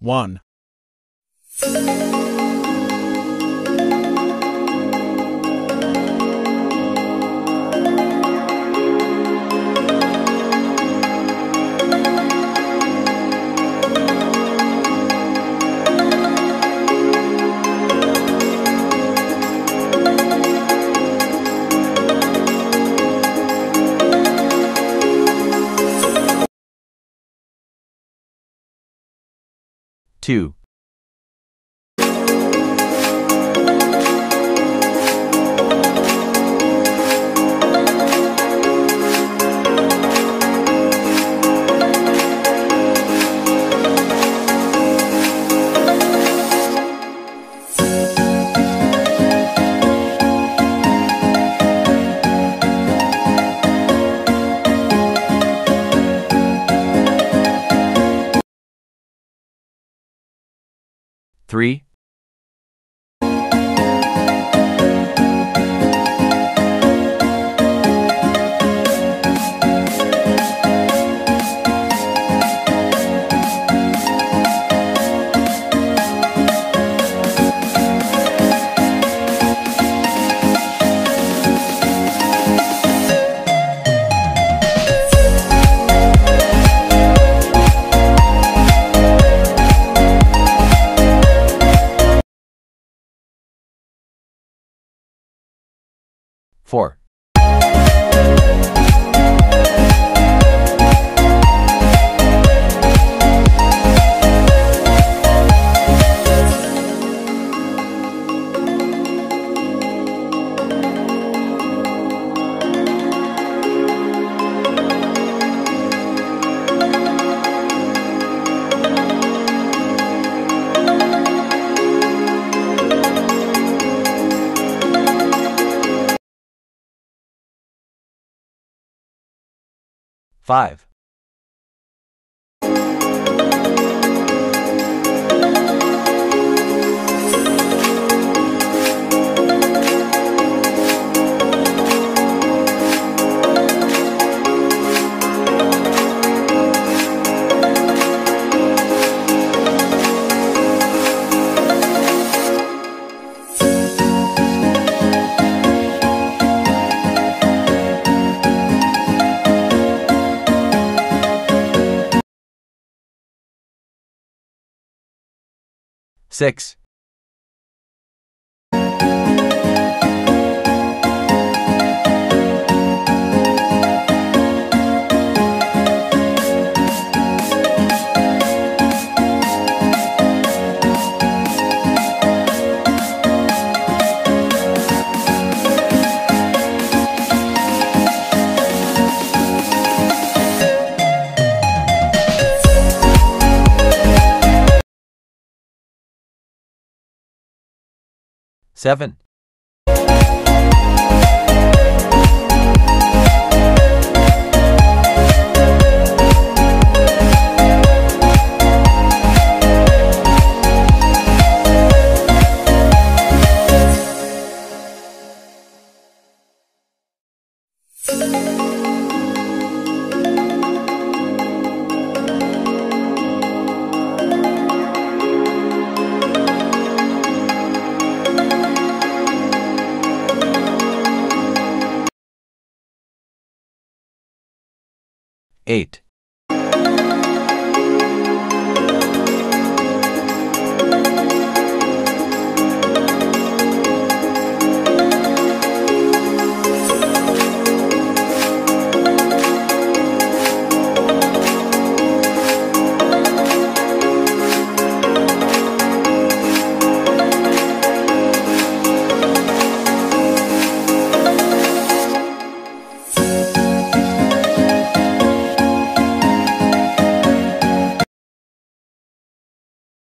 1. Two. Three. Four. Five. Six. Seven. Eight.